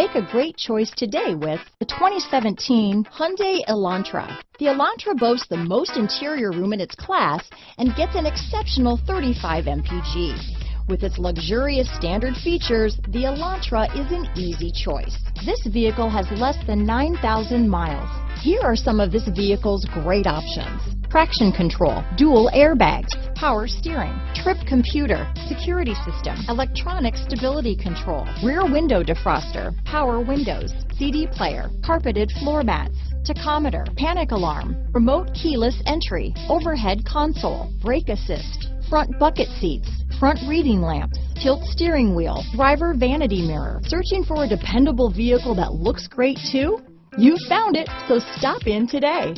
Make a great choice today with the 2017 Hyundai Elantra. The Elantra boasts the most interior room in its class and gets an exceptional 35 mpg. With its luxurious standard features, the Elantra is an easy choice. This vehicle has less than 9,000 miles. Here are some of this vehicle's great options. Traction control, dual airbags, power steering, trip computer, security system, electronic stability control, rear window defroster, power windows, CD player, carpeted floor mats, tachometer, panic alarm, remote keyless entry, overhead console, brake assist, front bucket seats, front reading lamps, tilt steering wheel, driver vanity mirror. Searching for a dependable vehicle that looks great too? You found it, so stop in today.